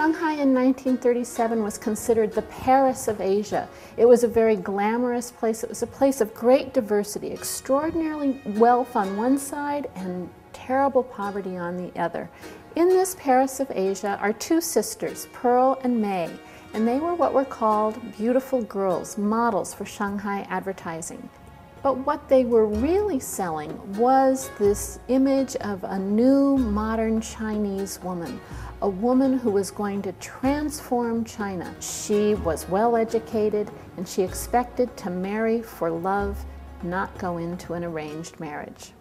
Shanghai in 1937 was considered the Paris of Asia. It was a very glamorous place. It was a place of great diversity, extraordinarily wealth on one side and terrible poverty on the other. In this Paris of Asia are two sisters, Pearl and May, and they were what were called beautiful girls, models for Shanghai advertising. But what they were really selling was this image of a new modern Chinese woman, a woman who was going to transform China. She was well educated and she expected to marry for love, not go into an arranged marriage.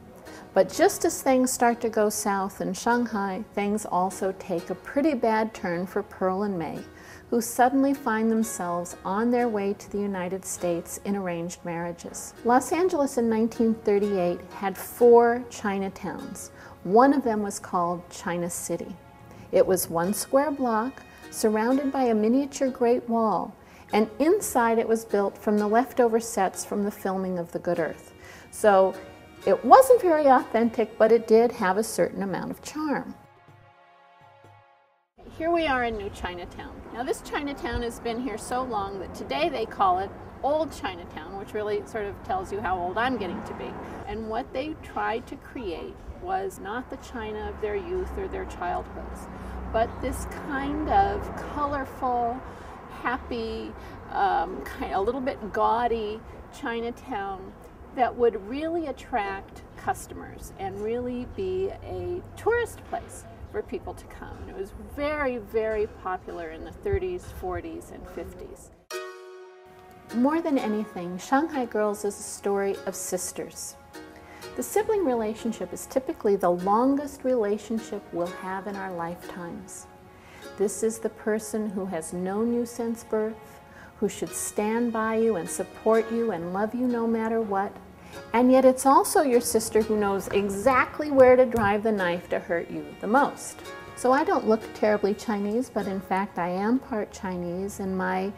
But just as things start to go south in Shanghai, things also take a pretty bad turn for Pearl and May, who suddenly find themselves on their way to the United States in arranged marriages. Los Angeles in 1938 had four Chinatowns. One of them was called China City. It was one square block surrounded by a miniature Great Wall, and inside it was built from the leftover sets from the filming of The Good Earth. So it wasn't very authentic, but it did have a certain amount of charm. Here we are in New Chinatown. Now this Chinatown has been here so long that today they call it Old Chinatown, which really sort of tells you how old I'm getting to be. And what they tried to create was not the China of their youth or their childhoods, but this kind of colorful, happy, um, kind of a little bit gaudy Chinatown that would really attract customers and really be a tourist place for people to come. And it was very, very popular in the 30s, 40s, and 50s. More than anything, Shanghai Girls is a story of sisters. The sibling relationship is typically the longest relationship we'll have in our lifetimes. This is the person who has known you since birth, who should stand by you and support you and love you no matter what. And yet it's also your sister who knows exactly where to drive the knife to hurt you the most. So I don't look terribly Chinese, but in fact I am part Chinese and my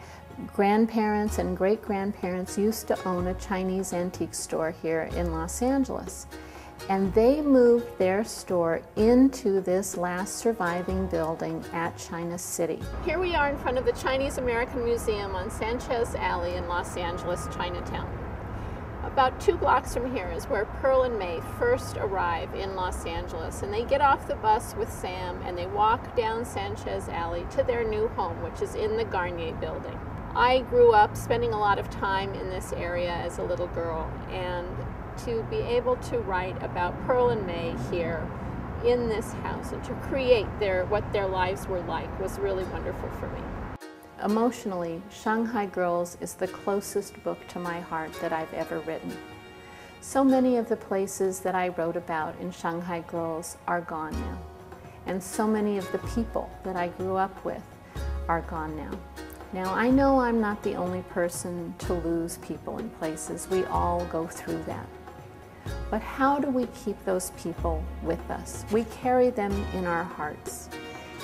grandparents and great grandparents used to own a Chinese antique store here in Los Angeles. And they moved their store into this last surviving building at China City. Here we are in front of the Chinese American Museum on Sanchez Alley in Los Angeles, Chinatown. About two blocks from here is where Pearl and May first arrive in Los Angeles, and they get off the bus with Sam and they walk down Sanchez Alley to their new home, which is in the Garnier building. I grew up spending a lot of time in this area as a little girl, and to be able to write about Pearl and May here in this house and to create their what their lives were like was really wonderful for me. Emotionally, Shanghai Girls is the closest book to my heart that I've ever written. So many of the places that I wrote about in Shanghai Girls are gone now. And so many of the people that I grew up with are gone now. Now, I know I'm not the only person to lose people in places. We all go through that. But how do we keep those people with us? We carry them in our hearts.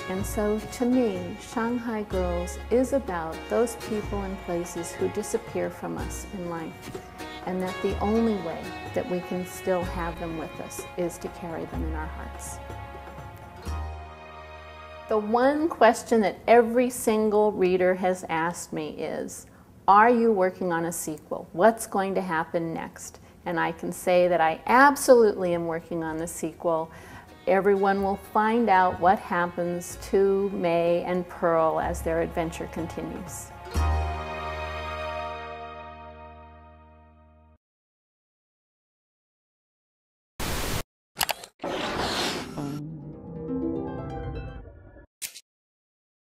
And so, to me, Shanghai Girls is about those people and places who disappear from us in life, and that the only way that we can still have them with us is to carry them in our hearts. The one question that every single reader has asked me is, are you working on a sequel? What's going to happen next? And I can say that I absolutely am working on the sequel. Everyone will find out what happens to May and Pearl as their adventure continues.